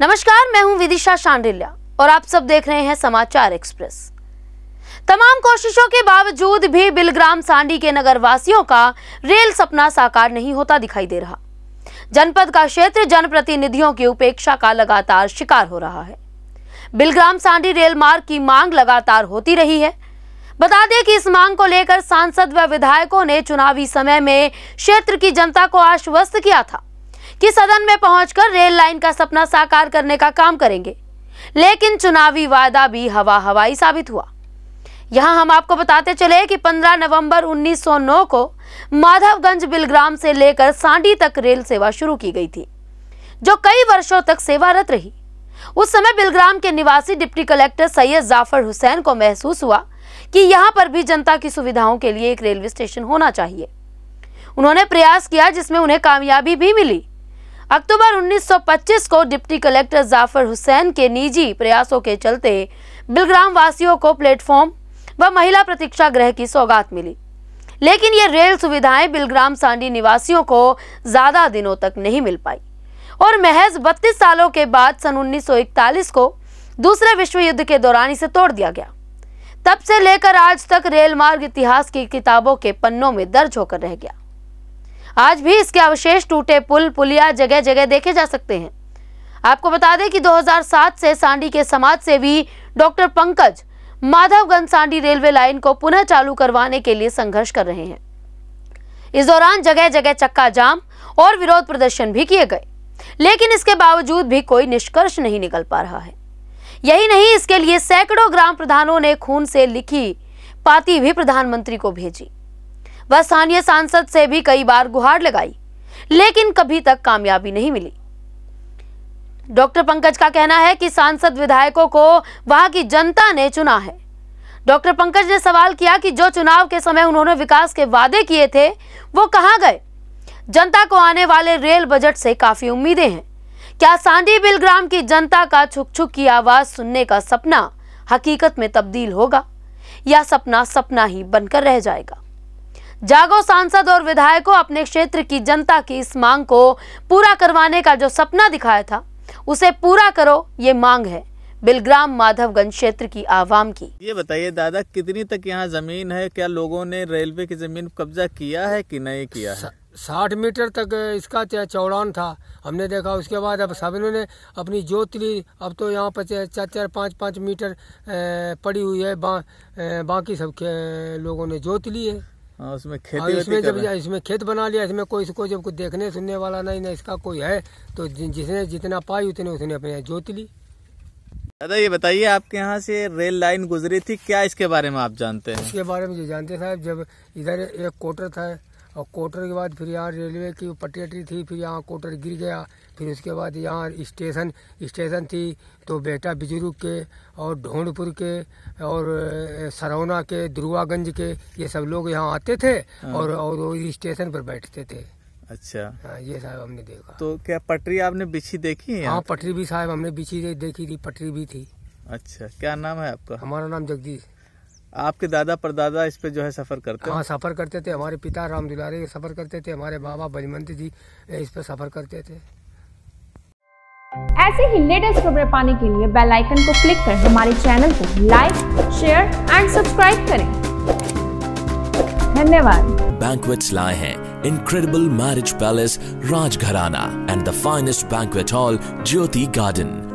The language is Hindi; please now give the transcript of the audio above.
नमस्कार, मैं हूँ विदिशा शांडिल्या और आप सब देख रहे हैं समाचार एक्सप्रेस। तमाम कोशिशों के बावजूद भी बिलग्राम सांडी के नगर वासियों का रेल सपना साकार नहीं होता दिखाई दे रहा। जनपद का क्षेत्र जनप्रतिनिधियों की उपेक्षा का लगातार शिकार हो रहा है। बिलग्राम सांडी रेल मार्ग की मांग लगातार होती रही है। बता दें कि इस मांग को लेकर सांसद व विधायकों ने चुनावी समय में क्षेत्र की जनता को आश्वस्त किया था। कि सदन में पहुंचकर रेल लाइन का सपना साकार करने का काम करेंगे। लेकिन चुनावी वायदा भी हवा हवाई साबित हुआ। यहाँ हम आपको बताते चले कि 15 नवंबर 1909 को माधवगंज बिलग्राम से लेकर सांडी तक रेल सेवा शुरू की गई थी, जो कई वर्षों तक सेवारत रही। उस समय बिलग्राम के निवासी डिप्टी कलेक्टर सैयद जाफ़र हुसैन को महसूस हुआ कि यहाँ पर भी जनता की सुविधाओं के लिए एक रेलवे स्टेशन होना चाहिए। उन्होंने प्रयास किया जिसमें उन्हें कामयाबी भी मिली। अक्टूबर 1925 को डिप्टी कलेक्टर जाफ़र हुसैन के निजी प्रयासों के चलते बिलग्राम वासियों को प्लेटफॉर्म व महिला प्रतीक्षा गृह की सौगात मिली। लेकिन ये रेल सुविधाएँ बिलग्राम सांडी निवासियों को ज़्यादा दिनों तक नहीं मिल पाई। और महज 32 सालों के बाद सन 1941 को दूसरे विश्व युद्ध के दौरान इसे तोड़ दिया गया। तब से लेकर आज तक रेल मार्ग इतिहास की किताबों के पन्नों में दर्ज होकर रह गया। आज भी इसके अवशेष टूटे पुल, पुलिया जगह जगह देखे जा सकते हैं। आपको बता दें कि 2007 से सांडी के समाज सेवी doctor Pankaj Madhavganj Sandi railway line को पुनः चालू करवाने के लिए संघर्ष कर रहे हैं। इस दौरान जगह जगह चक्का जाम और विरोध प्रदर्शन भी किए गए, लेकिन इसके बावजूद भी कोई निष्कर्ष नहीं निकल पा रहा है। यही नहीं, इसके लिए सैकड़ों ग्राम प्रधानों ने खून से लिखी पाती भी प्रधानमंत्री को भेजी। वह स्थानीय सांसद से भी कई बार गुहार लगाई, लेकिन कभी तक कामयाबी नहीं मिली। डॉक्टर पंकज का कहना है कि सांसद विधायकों को वहाँ की जनता ने चुना है। डॉक्टर पंकज ने सवाल किया कि जो चुनाव के समय उन्होंने विकास के वादे किए थे, वो कहाँ गए? जनता को आने वाले रेल बजट से काफ़ी उम्मीदें हैं। क्या सांडी बिलग्राम की जनता का छुक छुक की आवाज़ सुनने का सपना हकीकत में तब्दील होगा, या सपना सपना ही बनकर रह जाएगा? जागो सांसद और विधायकों अपने क्षेत्र की जनता की इस मांग को पूरा करवाने का जो सपना दिखाया था उसे पूरा करो ये मांग है बिलग्राम माधवगंज क्षेत्र की आवाम की। ये बताइए दादा कितनी तक यहाँ ज़मीन है? क्या लोगों ने रेलवे की ज़मीन कब्जा किया है कि नहीं किया है? साठ मीटर तक इसका चौड़ान था। हमने देखा उसके बाद अब सबने अपनी जोत ली अब तो यहाँ पर चार चार पाँच पाँच मीटर पड़ी हुई है। बा, बाकी सब लोगों ने जोत ली है। हाँ, उसमें खेती इसमें जब इसमें खेत बना लिया इसमें कोई इसको जब कुछ देखने सुनने वाला नहीं ना इसका कोई है तो जिसने जितना पाई उतने उसने अपने जोत ली। दादा ये बताइए आपके यहाँ से रेल लाइन गुजरी थी क्या इसके बारे में आप जानते हैं? इसके बारे में जो जानते साहब जब इधर एक कोटर था और कोटर के बाद फिर यहाँ रेलवे की पटरी थी फिर यहाँ कोटर गिर गया फिर उसके बाद यहाँ स्टेशन स्टेशन थी तो बेटा बिजुर्ग के और ढोंडपुर के और सरौना के दुर्गागंज के ये सब लोग यहाँ आते थे और और स्टेशन पर बैठते थे। अच्छा। हाँ, ये साहब हमने देखा। तो क्या पटरी आपने बिछी देखी है हाँ पटरी भी साहब हमने बिछी देखी थी पटरी भी थी। अच्छा क्या नाम है आपका? हमारा नाम जगदीश। आपके दादा परदादा इस पे जो है सफ़र करते हाँ? सफ़र करते थे। हमारे पिता राम दुलारे सफ़र करते थे। हमारे बाबा बजमंत जी इस पे सफ़र करते थे। ऐसे ही लेटेस्ट खबरें पाने के लिए बेल आइकन को क्लिक कर हमारे चैनल को लाइक शेयर एंड सब्सक्राइब करें। धन्यवाद। Banquets lie हैं। Incredible marriage palace Rajgharana and the finest banquet hall Jyoti Garden.